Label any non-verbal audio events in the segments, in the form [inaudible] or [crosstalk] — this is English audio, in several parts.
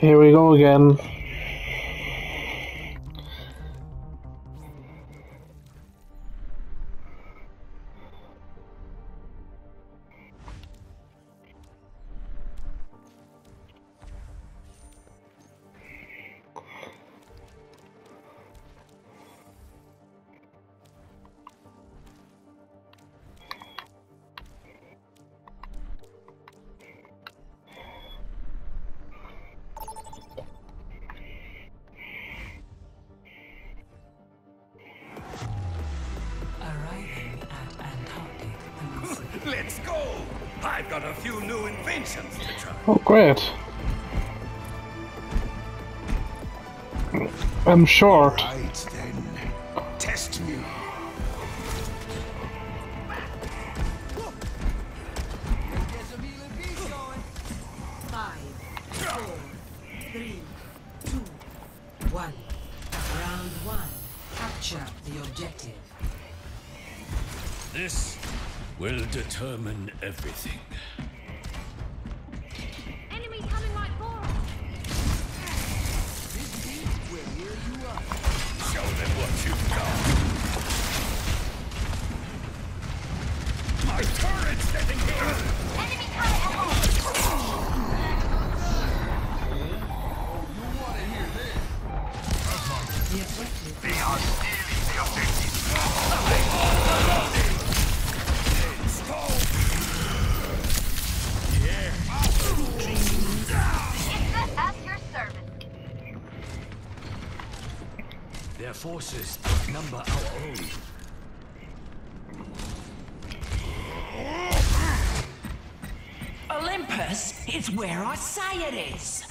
Here we go again. Try. Great. I'm short. Right then. Test me. Five, four, three, two, one. Round one. Capture the objective. This will determine everything. Their forces number our own. Olympus is where I say it is.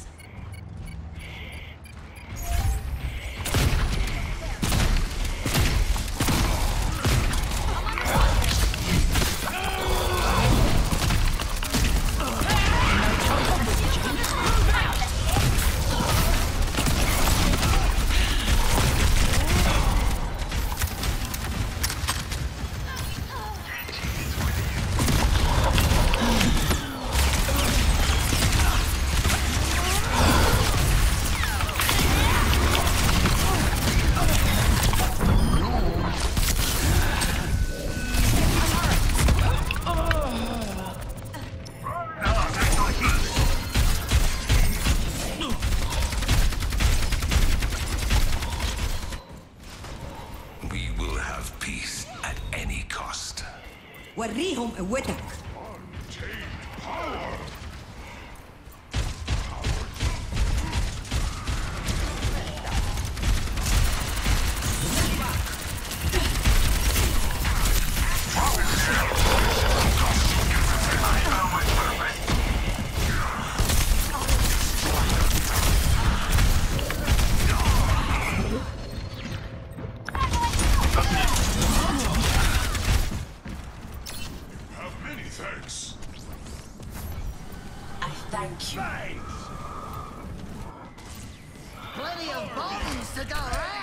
Thank you. Plenty of bones to go around.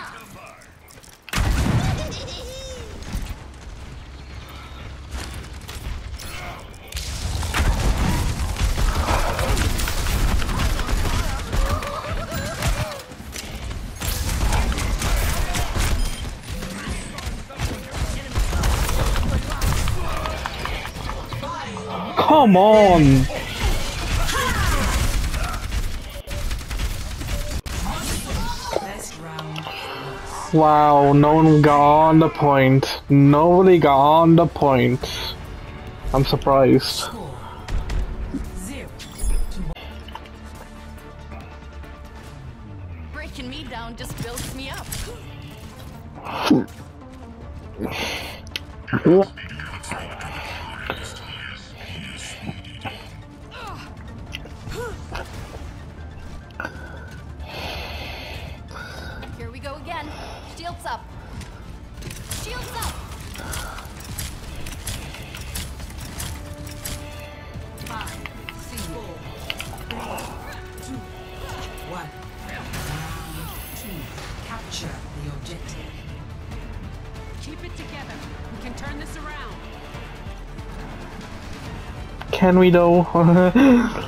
Come on! Wow, no one got on the point. Nobody got on the point. I'm surprised. We though? [laughs]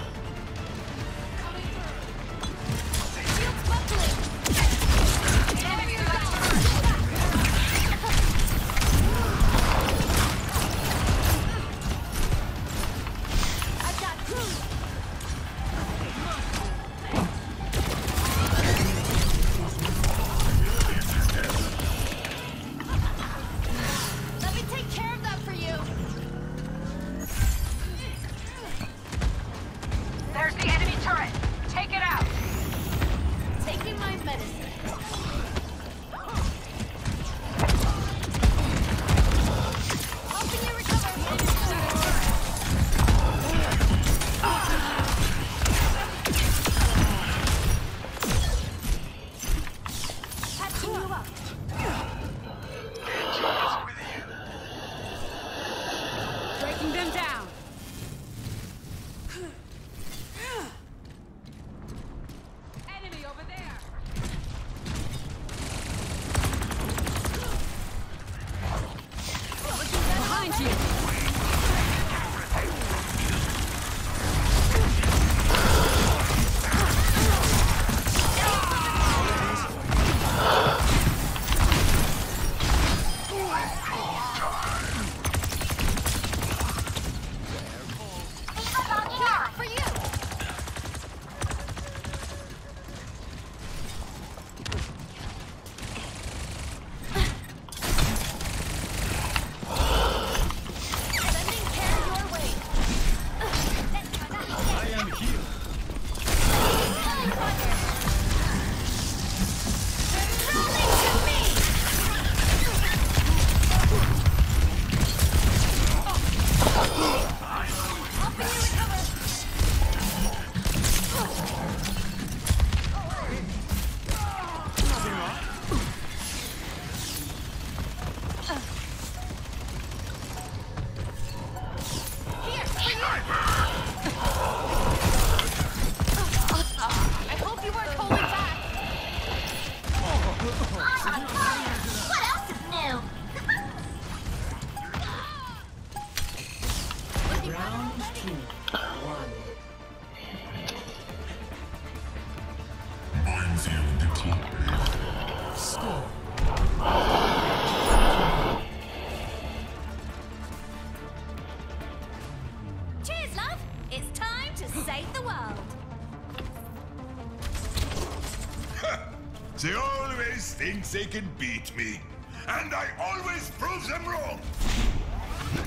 think they can beat me. And I always prove them wrong.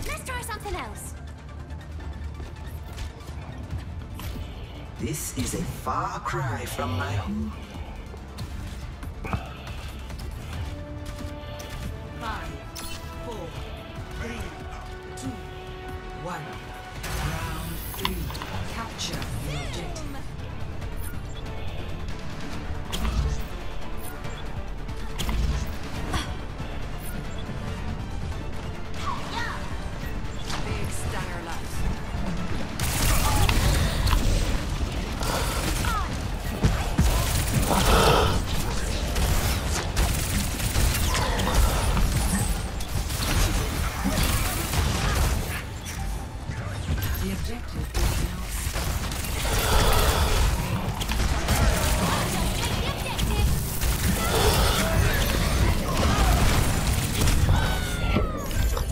Let's try something else. This is a far cry from my home. The objective. Is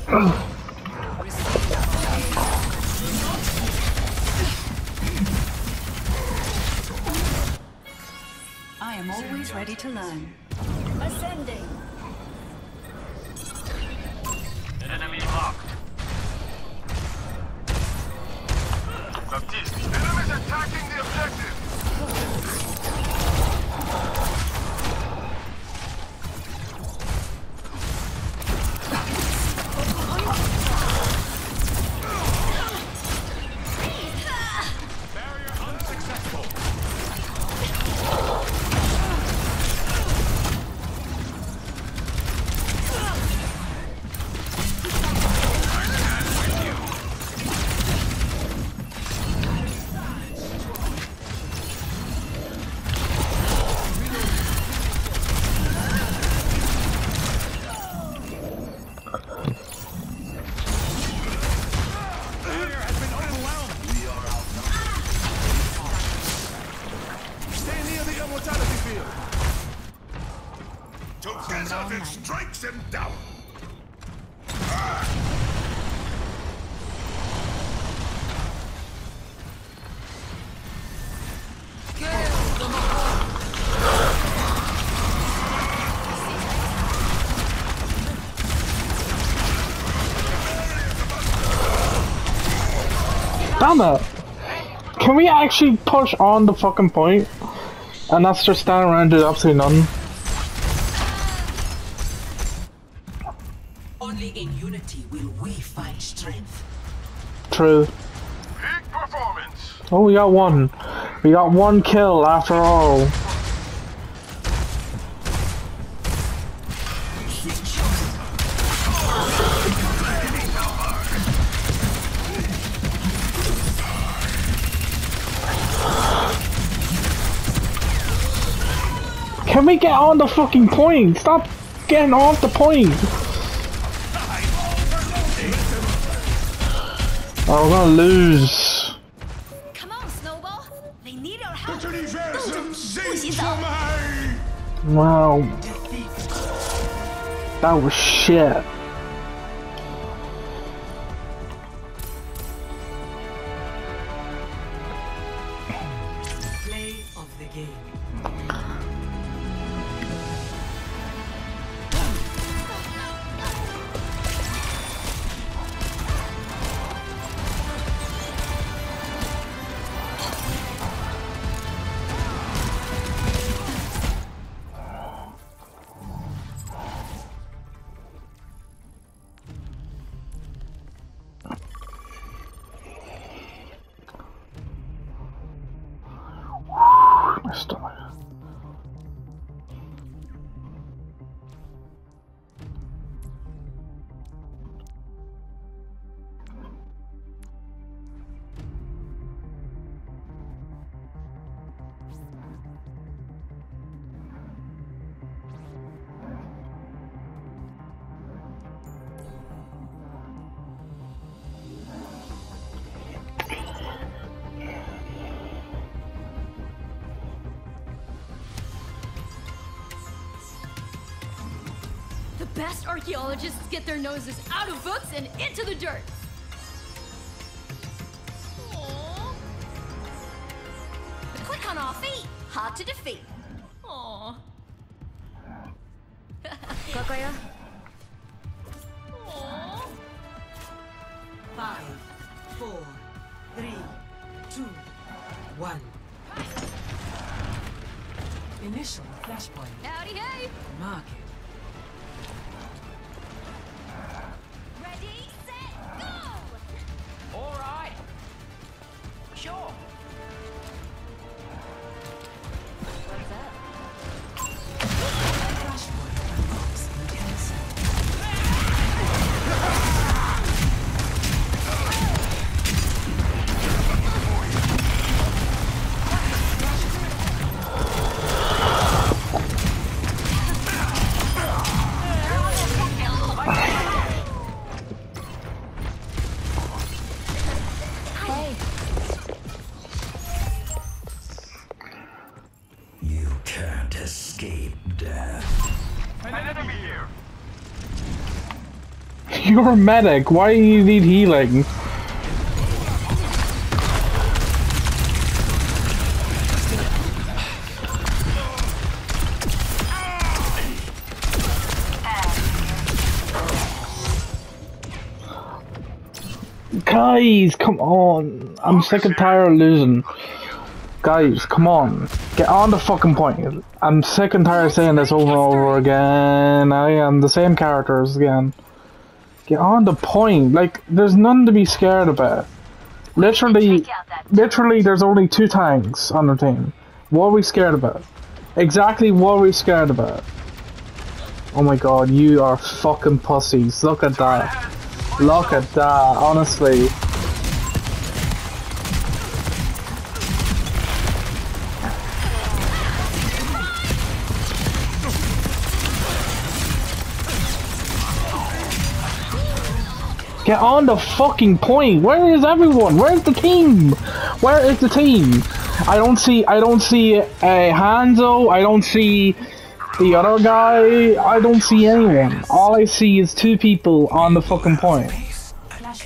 now Take Damn! Can we actually push on the fucking point? And not just stand around and do absolutely nothing? Only in unity will we find strength. True. Peak performance. Oh, we got one. We got one kill after all. Can we get on the fucking plane? Stop getting off the plane! Oh, we're gonna lose. Come on, Snowball. They need our help. Wow. That was shit. Best archaeologists get their noses out of books and into the dirt. [laughs] You're a medic. Why do you need healing? Guys, come on. I'm sick and tired of losing. Guys, come on. Get on the fucking point. I'm sick and tired of saying this over and over again. I am the same characters again. Get on the point. Like, there's none to be scared about. Literally, literally, there's only two tanks on the team. What are we scared about? Exactly what are we scared about? Oh my god, you are fucking pussies. Look at that. Look at that, honestly. Get on the fucking point. Where is everyone? Where's the team? Where is the team? I don't see. I don't see uh, Hanzo. I don't see the other guy. I don't see anyone. All I see is two people on the fucking point.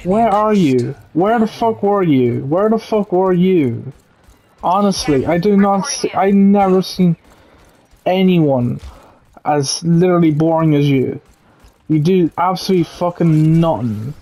Where are you? Where the fuck were you? Where the fuck were you? Honestly, I do not. See, I never seen anyone as literally boring as you. You do absolutely fucking nothing.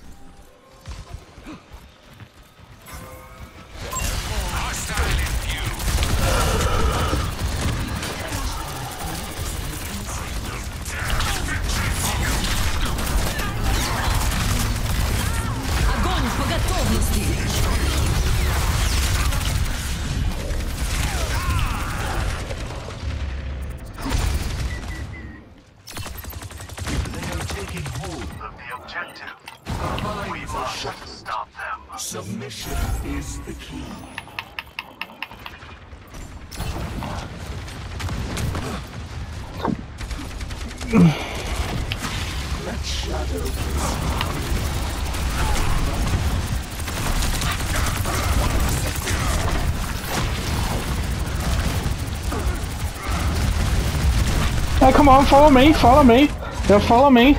Hey, come on, follow me, follow me. Yeah, follow me.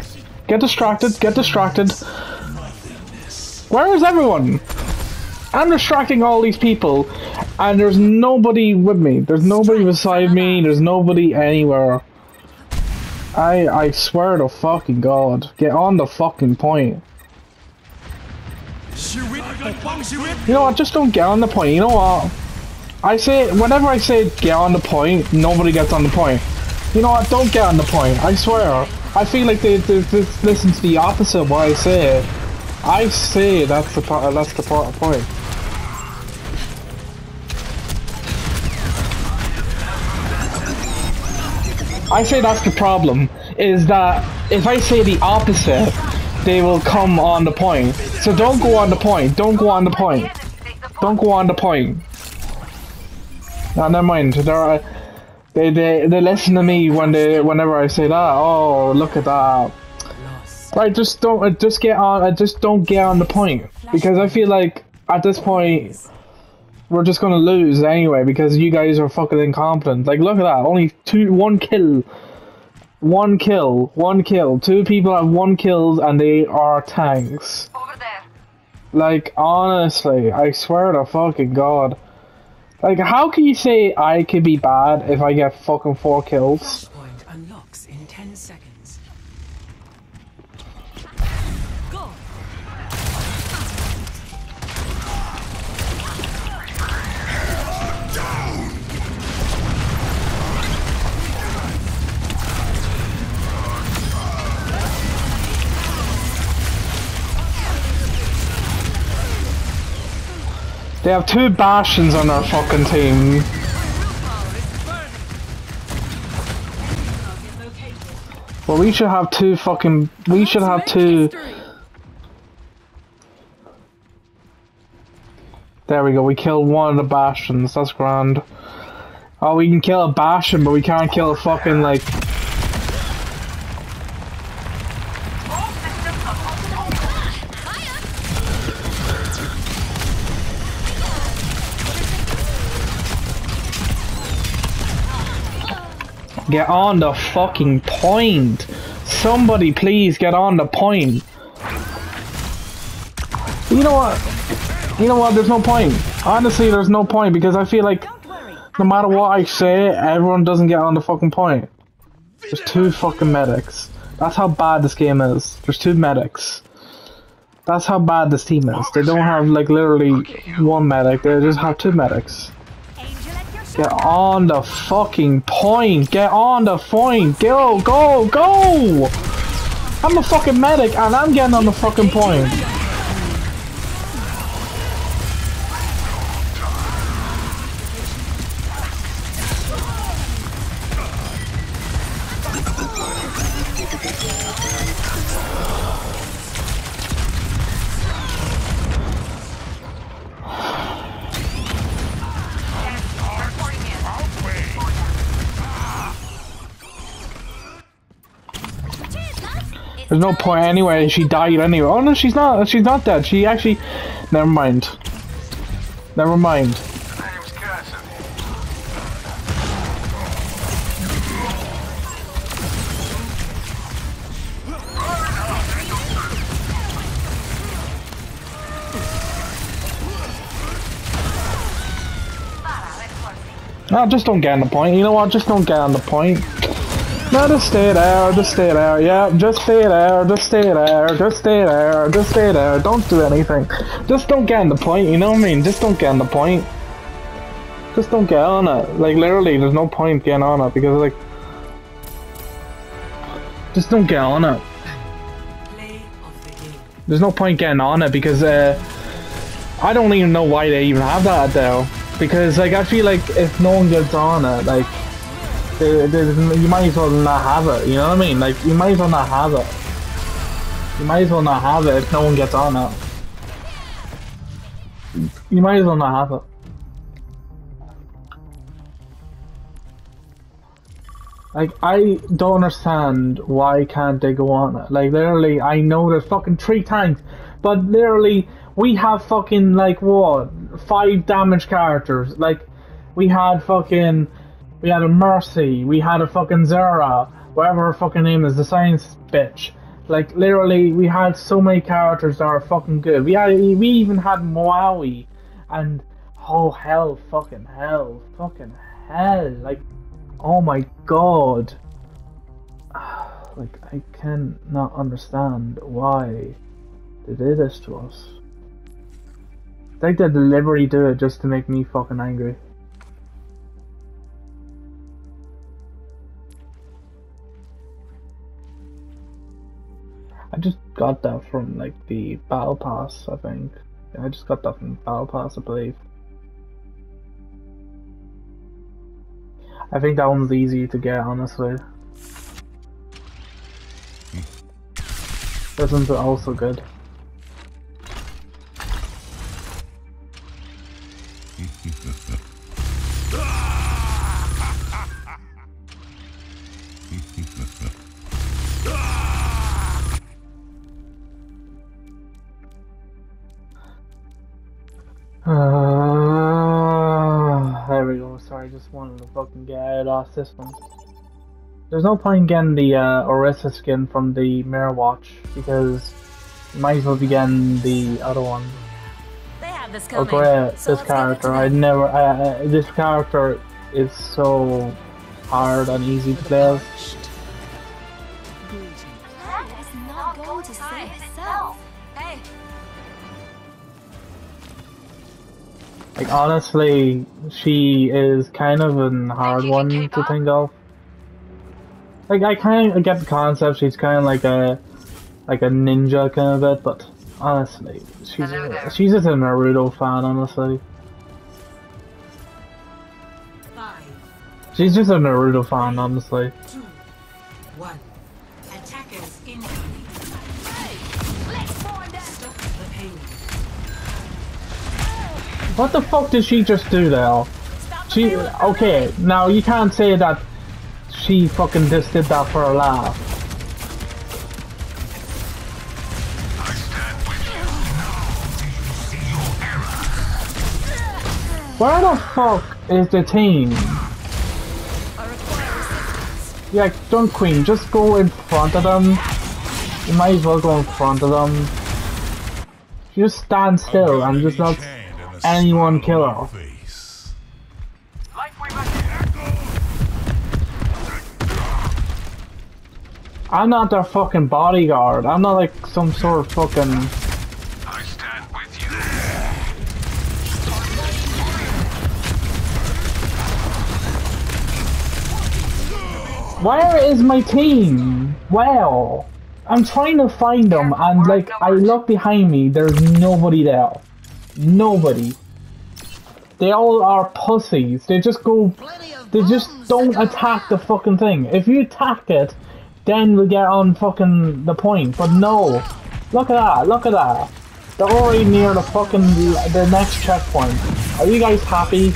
Get distracted, get distracted. Where is everyone? I'm distracting all these people, and there's nobody with me. There's nobody beside me. There's nobody anywhere. I I swear to fucking God, get on the fucking point. You know what? Just don't get on the point. You know what? I say whenever I say get on the point, nobody gets on the point. You know what? Don't get on the point. I swear. I feel like they, they, they listen to the opposite of what I say. I say that's the part. That's the part of point. I say that's the problem. Is that if I say the opposite, they will come on the point. So don't go on the point. Don't go on the point. Don't go on the point. No, never mind. They're, they they they listen to me when they whenever I say that. Oh, look at that. Right, just don't uh, just get on. uh, Just don't get on the point because I feel like at this point we're just gonna lose anyway because you guys are fucking incompetent. Like, look at that. Only two, one kill One kill, one kill. Two people have one kills and they are tanks. Over there. Like, honestly, I swear to fucking god. Like, how can you say I could be bad if I get fucking four kills? They have two Bastions on their fucking team. Well, we should have two fucking. We should have two. There we go. We killed one of the Bastions. That's grand. Oh, we can kill a Bastion, but we can't kill a fucking like. Get on the fucking point. Somebody please get on the point. You know what? You know what? There's no point. Honestly, there's no point because I feel like no matter what I say, everyone doesn't get on the fucking point. There's two fucking medics. That's how bad this game is. There's two medics. That's how bad this team is. They don't have like literally one medic. They just have two medics. Get on the fucking point. Get on the point. Go, go, go. I'm a fucking medic and I'm getting on the fucking point. There's no point anyway. She died anyway. Oh no, she's not. She's not dead. She actually. Never mind. Never mind. No, just don't get on the point. You know what? Just don't get on the point. No, just stay there. Just stay there. Yeah, just stay there. Just stay there. Just stay there. Just stay there. Don't do anything. Just don't get on the point. You know what I mean? Just don't get on the point. Just don't get on it. Like literally, there's no point getting on it because like, just don't get on it. There's no point getting on it because uh, I don't even know why they even have that though. Because like I feel like if no one gets on it, like you might as well not have it. You know what I mean? Like you might as well not have it. You might as well not have it if no one gets on it. You might as well not have it. Like I don't understand why can't they go on it? Like literally, I know there's fucking three tanks, but literally we have fucking like what five damage characters. Like we had fucking we had a Mercy, we had a fucking Zera, whatever her fucking name is, the science bitch. Like literally, we had so many characters that are fucking good. We had we even had Maui, and oh hell, fucking hell, fucking hell, like oh my god. [sighs] Like I cannot understand why they did this to us. Like they deliberately do it just to make me fucking angry. I just got that from like the battle pass, I think. I just got that from battle pass, I believe. I think that one's easy to get, honestly. Hmm. This one's also good. Uh, there we go. Sorry, just wanted to fucking get out of this one. There's no point in getting the uh, Orisa skin from the Mirror Watch because you might as well be getting the other one. They have this Oh coming. great, so this let's give it character. I never. I, I, this character is so hard and easy to play. as. Like honestly, she is kind of a hard one to think of. Like I kind of get the concept. She's kind of like a like a ninja kind of bit, but honestly, she's she's just a Naruto fan. Honestly, she's just a Naruto fan. Honestly, two, one. What the fuck did she just do there? She okay. Now you can't say that she fucking just did that for a laugh. I stand with you now till you see your error. Where the fuck is the team? Yeah, don't queen, just go in front of them. You might as well go in front of them. Just stand still and just let anyone kill her. Face. Like we've attacked. I'm not their fucking bodyguard. I'm not like some sort of fucking. I stand with you. Where is my team? Well, I'm trying to find them and like I look behind me, there's nobody there. Nobody. They all are pussies. They just go They just don't attack the fucking thing. If you attack it, then we get on fucking the point. But no. Look at that, look at that. They're already near the fucking, the next checkpoint. Are you guys happy?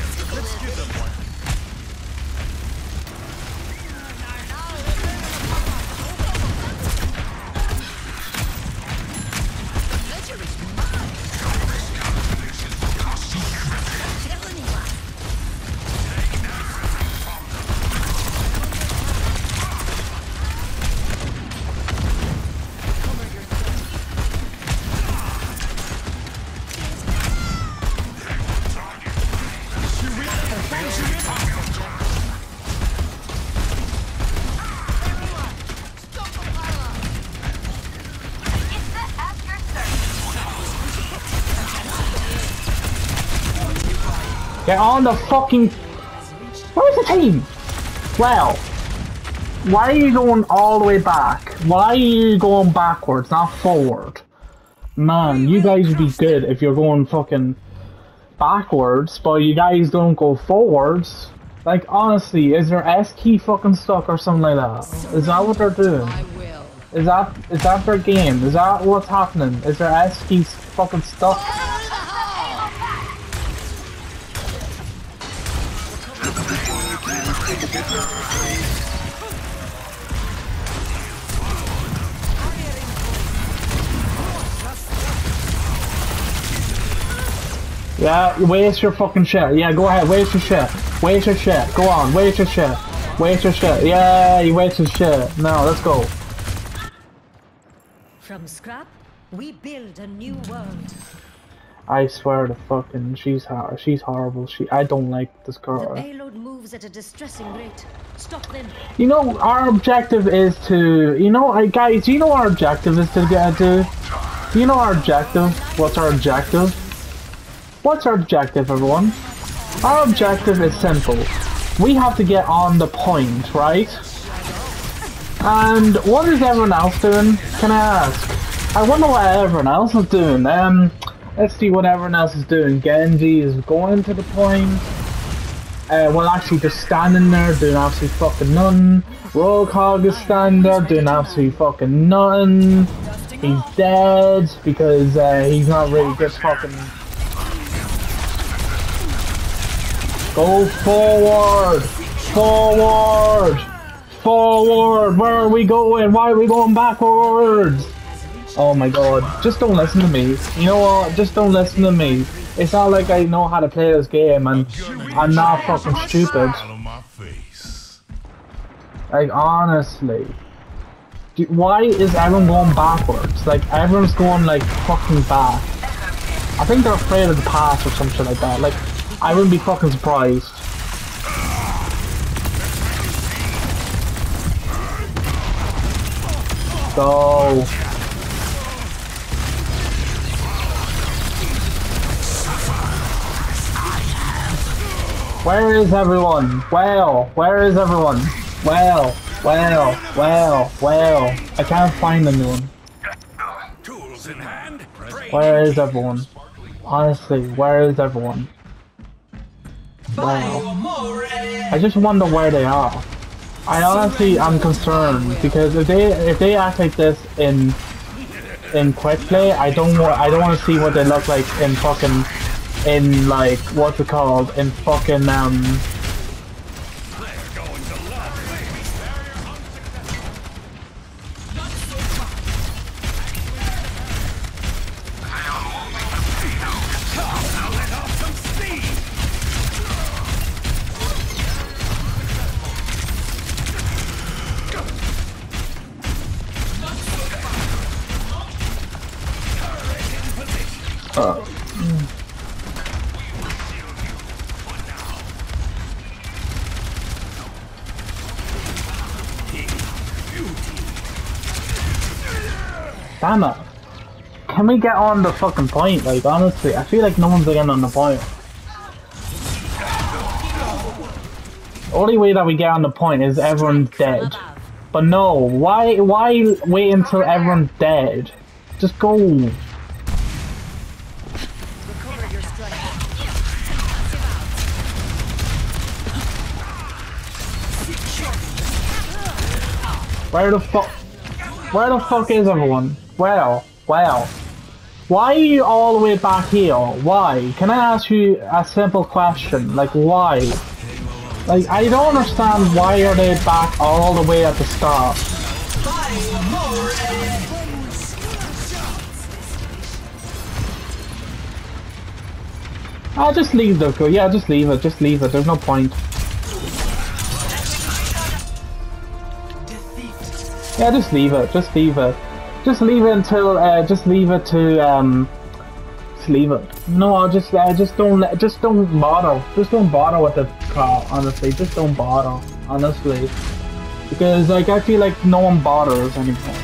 The fucking... Where's the team? Well, why are you going all the way back? Why are you going backwards, not forward? Man, you guys would be good if you're going fucking backwards, but you guys don't go forwards. Like, honestly, is their S key fucking stuck or something like that? Is that what they're doing? Is that is that their game? Is that what's happening? Is their S key fucking stuck? Yeah, waste your fucking shit. Yeah, go ahead, waste your shit. Waste your shit. Go on, waste your shit. Waste your shit. Yeah, you wasted shit. Now, let's go. From scrap, we build a new world. I swear to fucking, she's hor- she's horrible. She, I don't like this girl. The payload moves at a distressing rate. Stop them. You know, our objective is to, you know, I, guys, do you know our objective is to get to? Do you know our objective? What's our objective? What's our objective, everyone? Our objective is simple. We have to get on the point, right? And what is everyone else doing? Can I ask? I wonder what everyone else is doing. Um, let's see what everyone else is doing. Genji is going to the point. Uh, well, actually, just standing there doing absolutely fucking nothing. Roadhog is standing there doing absolutely fucking nothing. He's dead because uh, he's not really good fucking. Go forward! Forward! Forward! Where are we going? Why are we going backwards? Oh my god. Just don't listen to me. You know what? Just don't listen to me. It's not like I know how to play this game and I'm not fucking stupid. Like honestly. Do- Why is everyone going backwards? Like everyone's going like fucking back. I think they're afraid of the past or something like that. Like I wouldn't be fucking surprised. Go. Where is everyone? Well, where is everyone? Well, well, well, well. I can't find anyone. Tools in hand. Ready. Where is everyone? Honestly, where is everyone? Wow. I just wonder where they are. I honestly I'm concerned because if they if they act like this in in quick play, I don't want I don't want to see what they look like in fucking in like what's it called in fucking um Get on the fucking point? Like honestly, I feel like no one's getting on the point. Only way that we get on the point is everyone's dead. But no, why why wait until everyone's dead? Just go. Where the fuck? Where the fuck is everyone? Well, well. Why are you all the way back here? Why? Can I ask you a simple question? Like, why? Like, I don't understand why are they back all the way at the start? I'll just leave the go. Yeah, just leave it. Just leave it. There's no point. Yeah, just leave it. Just leave it. Just leave it until. Uh, just leave it to. Um, just leave it. No, I'll just. Uh, just don't. Just don't bother. Just don't bother with the car. Honestly, just don't bother. Honestly, because like I feel like no one bothers anymore.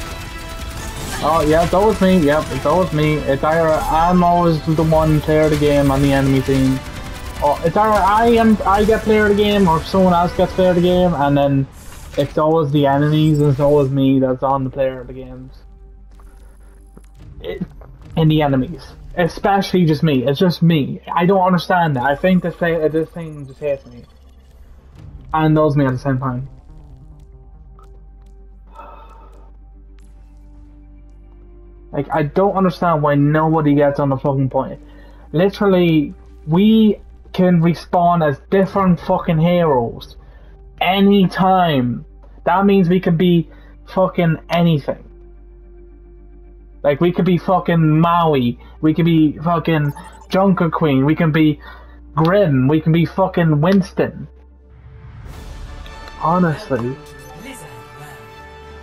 Oh yeah, that was me. Yep, it's always me. It's either I'm always the one player of the game on the enemy team. Or it's either I am I get player of the game or someone else gets player of the game, and then it's always the enemies and it's always me that's on the player of the games. It, and the enemies, especially just me. It's just me. I don't understand that. I think this thing, uh, this thing just hates me, and knows me at the same time. Like, I don't understand why nobody gets on the fucking point. Literally, we can respawn as different fucking heroes anytime. That means we can be fucking anything. Like, we could be fucking Maui. We could be fucking Junker Queen. We can be Grim. We can be fucking Winston. Honestly.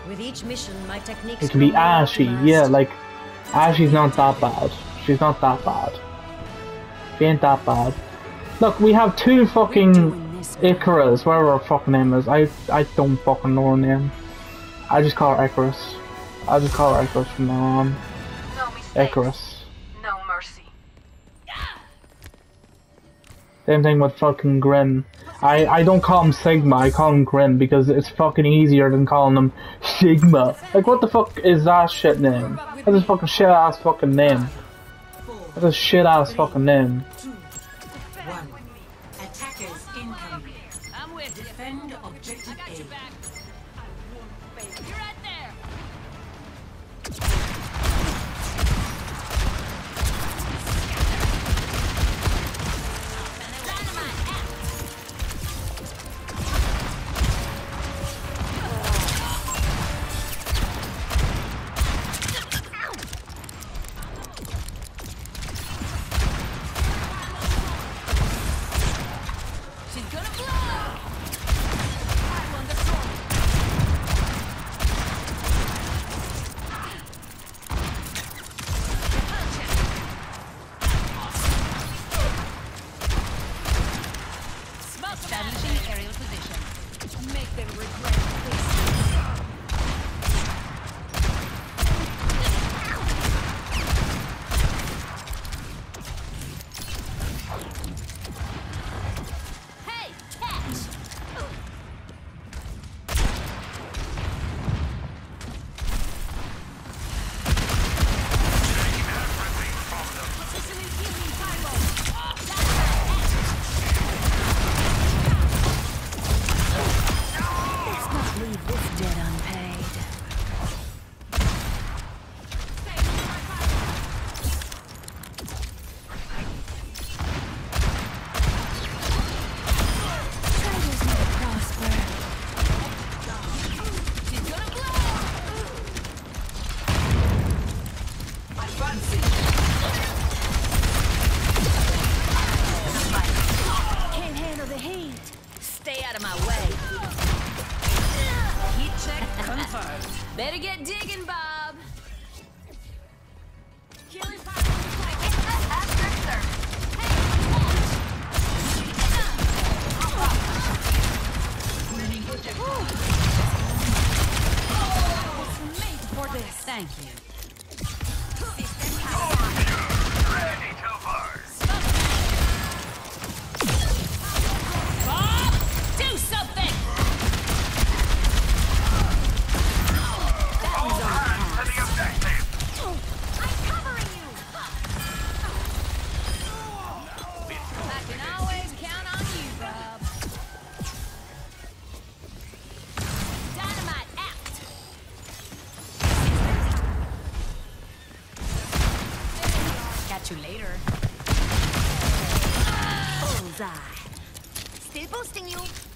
With each mission, my techniques. It can be Ashy, yeah, like Ashy's not that bad. She's not that bad. She ain't that bad. Look, we have two fucking Icarus, whatever her fucking name is. I I don't fucking know her name. I just call her Icarus. I just call her Icarus from now on. No. Icarus. No mercy. Same thing with fucking Grin. I, I don't call him Sigma, I call him Grin because it's fucking easier than calling him Sigma. Like what the fuck is that shit name? That's a fucking shit ass fucking name. That's a shit ass fucking name. than regret this. bullseye. Still boosting you.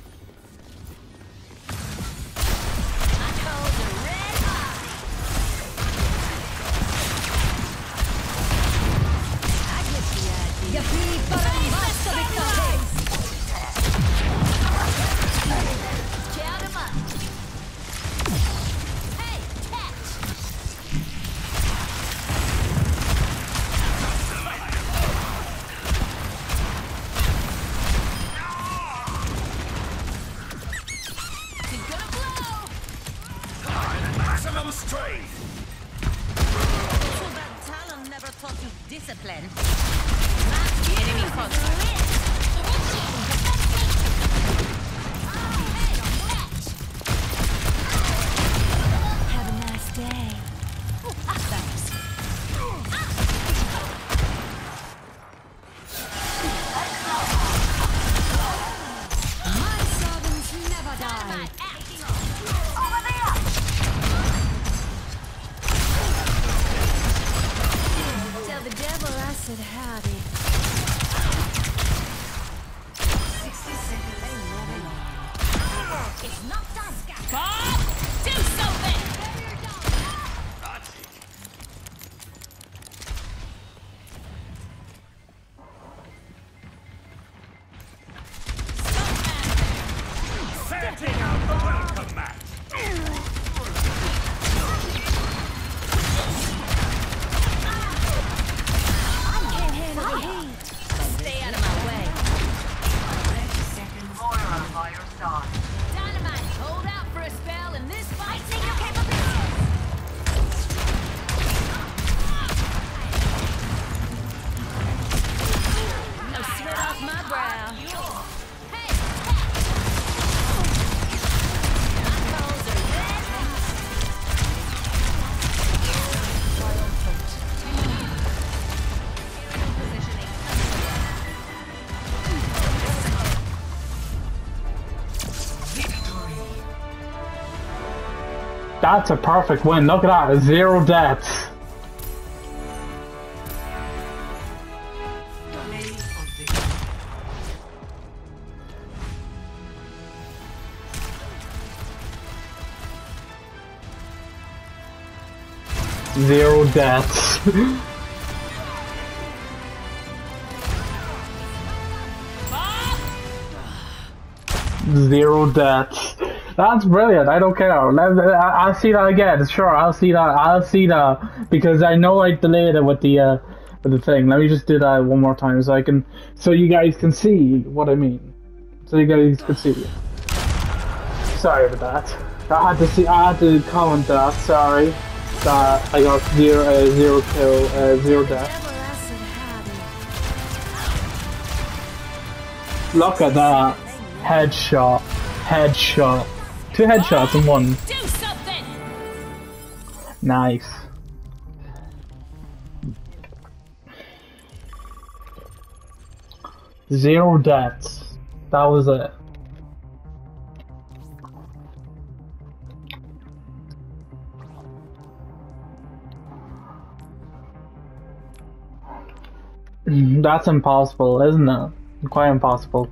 That's a perfect win. Look at that. Zero deaths. Zero deaths. [laughs] Zero deaths. That's brilliant. I don't care. I, will see that again. Sure, I'll see that. I'll see that because I know I delayed it with the uh, with the thing. Let me just do that one more time so I can, so you guys can see what I mean. So you guys can see. Sorry about that. I had to see. I had to comment that. Sorry that I got zero uh, zero kill uh, zero death. Look at that headshot, headshot two headshots in one. Nice. Zero deaths. That was it. Mm, that's impossible, isn't it? Quite impossible.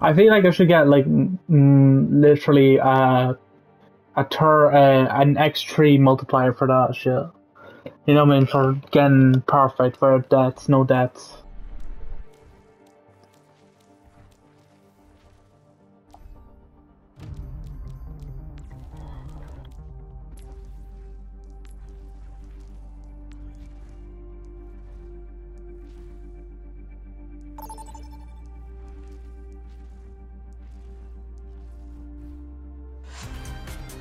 I feel like I should get like mm, literally uh, a tur uh, an X3 multiplier for that shit. You know what I mean? For getting perfect for deaths, no deaths.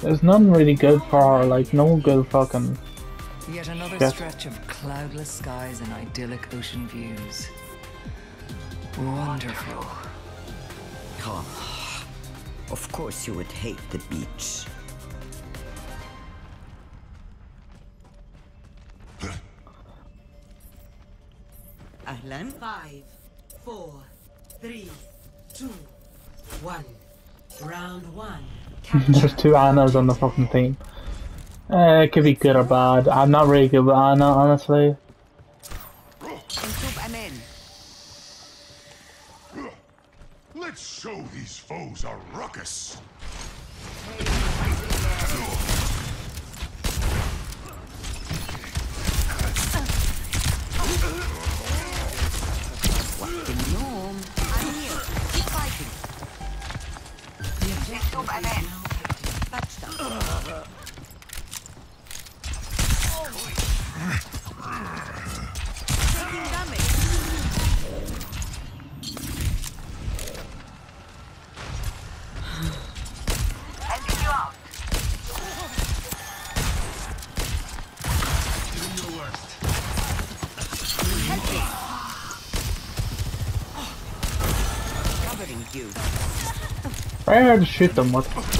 There's none really good for her, like no good fucking Yet another Yes. stretch of cloudless skies and idyllic ocean views. Wonderful. Oh, of course you would hate the beach. Ahlan? Five, four, three, two, one. Round one. [laughs] There's two Anas on the fucking team. Uh, it could be good or bad. I'm not really good with Ana, honestly. Very hard to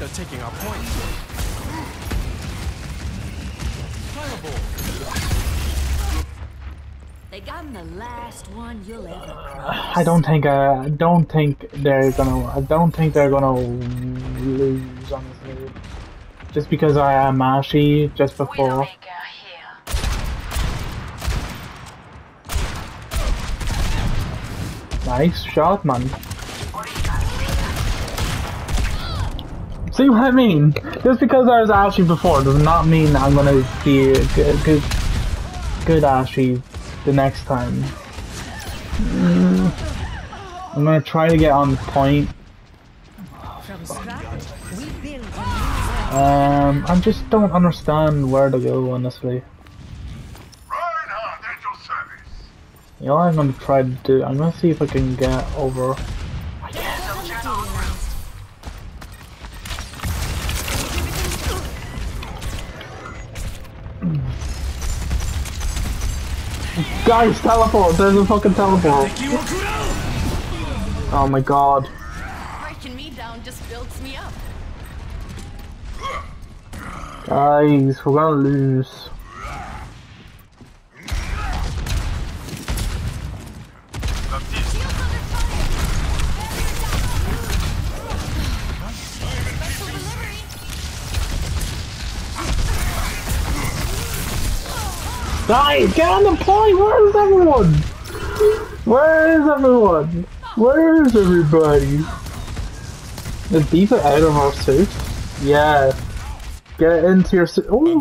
they're taking our point. Fireball. I'm the last one you'll ever cross. I don't think uh, I don't think they're gonna I don't think they're gonna lose honestly. Just because I am Ashy just before. Nice shot, man. See what I mean? Just because I was Ashy before does not mean I'm gonna be a good, good, good Ashy the next time. Mm. I'm gonna try to get on point. Um, I just don't understand where to go, honestly. Reinhardt at your service. You know what I'm gonna try to do? I'm gonna see if I can get over. Guys, teleport! There's a fucking teleport! Oh my god. Breaking me down just builds me up. Guys, we're gonna lose. Guys, get on the point! Where is everyone? Where is everyone? Where is everybody? Is D.Va out of our suit? Yeah. Get into your suit. Ooh.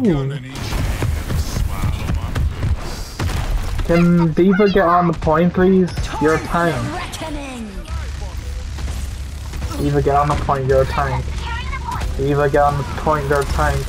Can D.Va get on the point, please? Your time. Reckoning. D.Va, get on the point, your tank. D.Va, get on the point, your tank.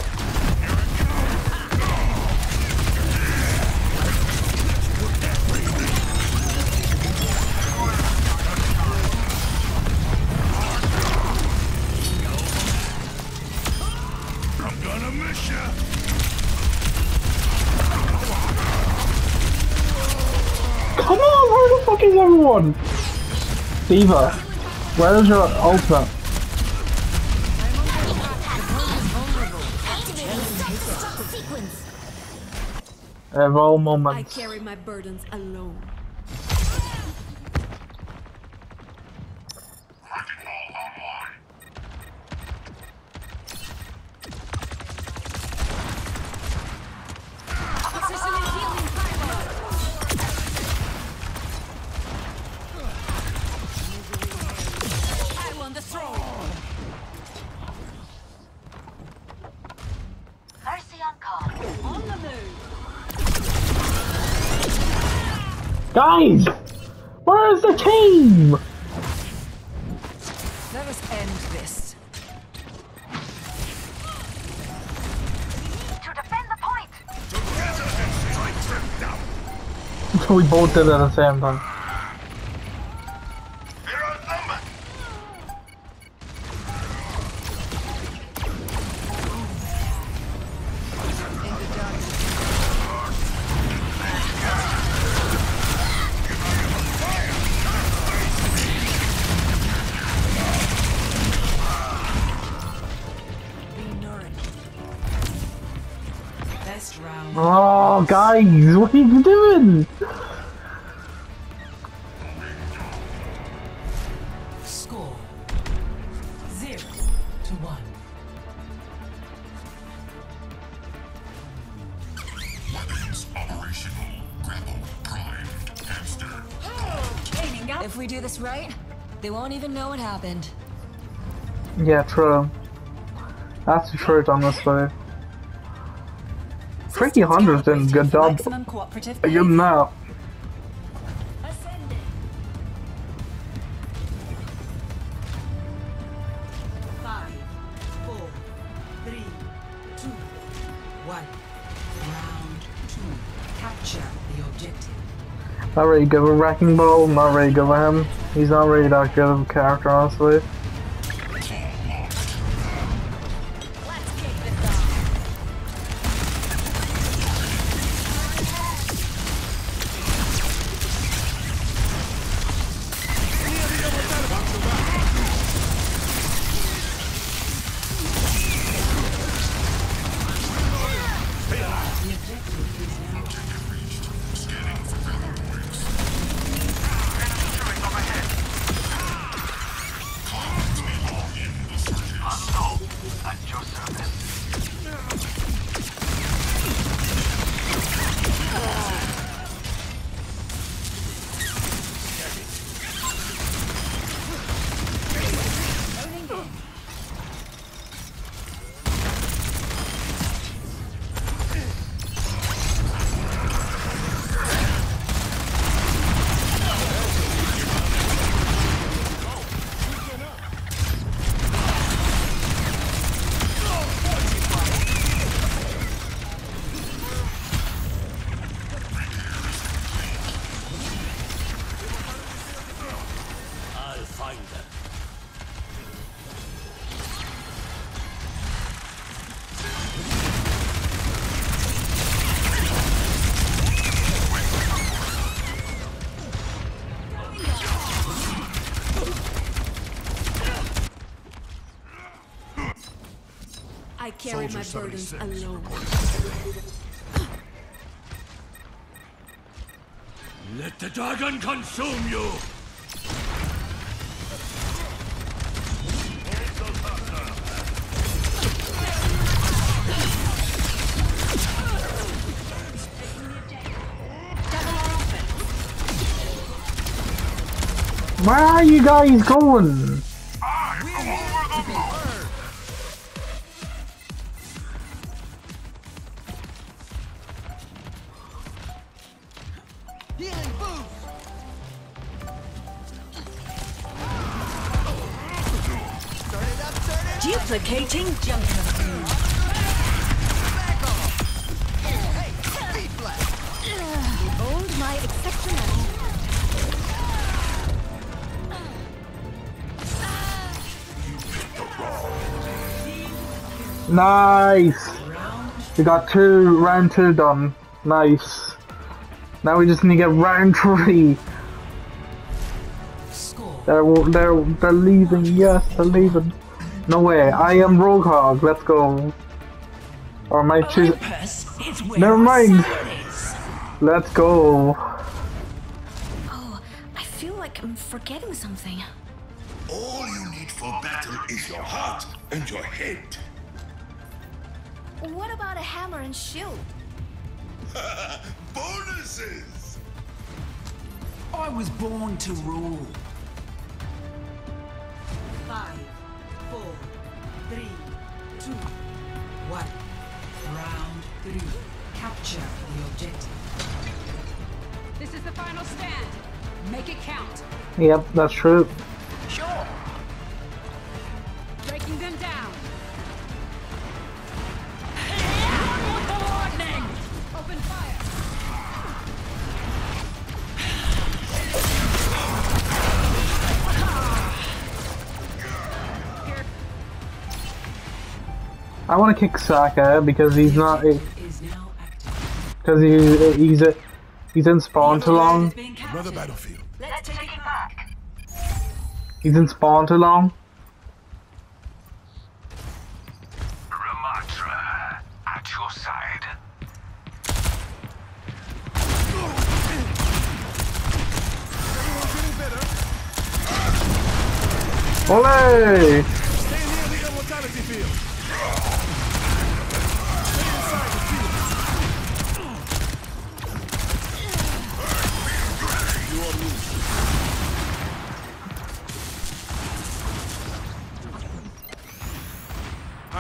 D.Va, where is your ultimate? Of all I carry my burdens alone. We both did it at the same time. They're outnumbered. Be nourished. Best round. Oh, guys, what are you doing? They won't even know what happened. Yeah, true. That's the truth, honestly. Freaky Hunter's a good job. Maximum cooperative I give him that. Ascending. Five, four, three, two, one. Round two. Capture the objective. Not really good with Wrecking Ball, not really good with him. He's not really that good of a character, honestly. Carry my burdens alone. Let the dragon consume you! Where are you guys going? Duplicating junk. Back off. Hey, feet flat. Behold my exceptionality. Nice! We got two, round two done. Nice. Now we just need to get round three. They're, they're, they're leaving, yes, they're leaving. No way, I am Roadhog, let's go. Or my I. Never mind! Let's go. Oh, I feel like I'm forgetting something. All you need for battle is your heart and your head. What about a hammer and shield? [laughs] Bonuses! I was born to rule. Five, four, three, two, one. Round three. Capture the objective. This is the final stand. Make it count. Yep, that's true. Sure. Breaking them down. I want to kick Saka because he's not... Active. Because he, he's, a, he's in spawn too long. Being Another battlefield. Let's take it back. He's in spawn too long. Ramattra, at your side. Everyone's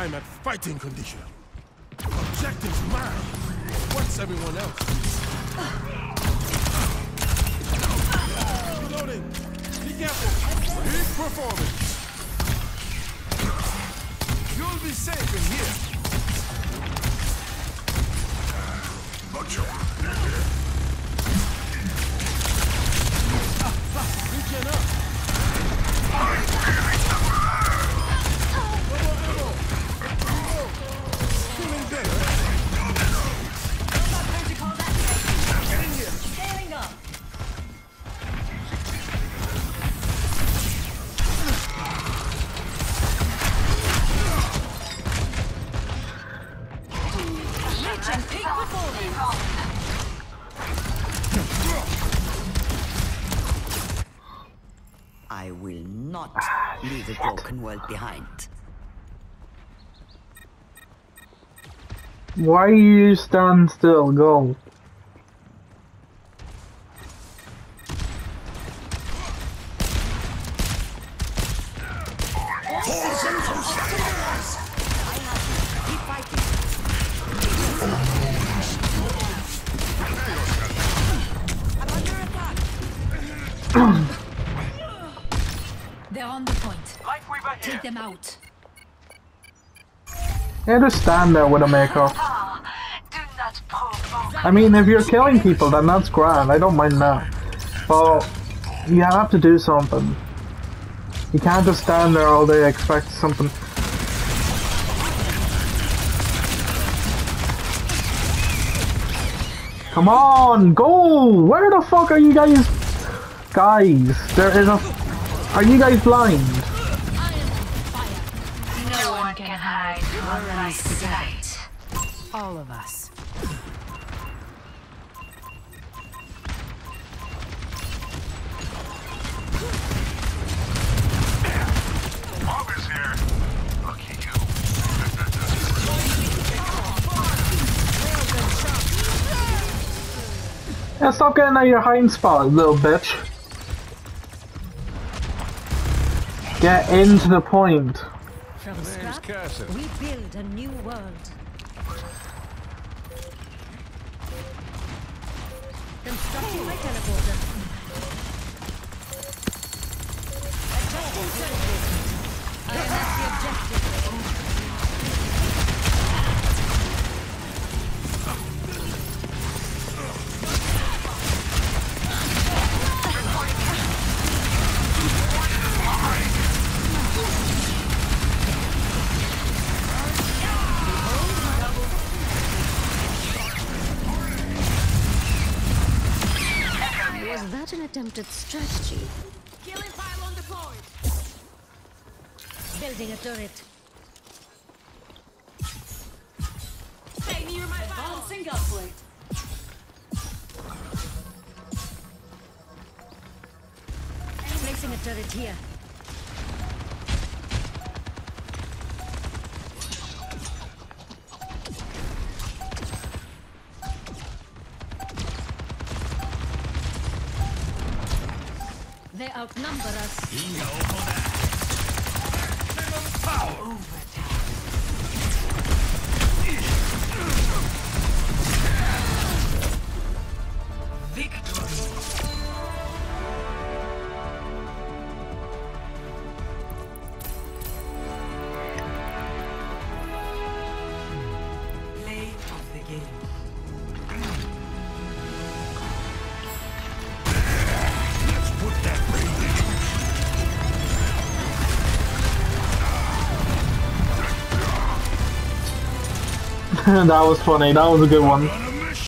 I'm at fighting condition. Objectives mine. What's everyone else? Reloading. Be careful. Big performance. You'll be safe in here. Reaching up. Double I will not ah, leave a broken world behind. Why you stand still? Go. Yeah, just stand with a makeup. I mean, if you're killing people, then that's grand. I don't mind that. But you have to do something. You can't just stand there all day expect something. Come on, go! Where the fuck are you guys? Guys, there is a. Are you guys blind? All of us. Bob is here. Lucky you. Yeah, stop getting out of your hiding spot, little bitch. Get into the point. From scrap, we build a new world. Constructing my teleporter. Adjusting turret. I am at the objective. Strategy? Killing pile on deployed. Building a turret. Stay near my pile. Bouncing upward. Placing a turret here. Outnumber us. [laughs] that was funny. That was a good one.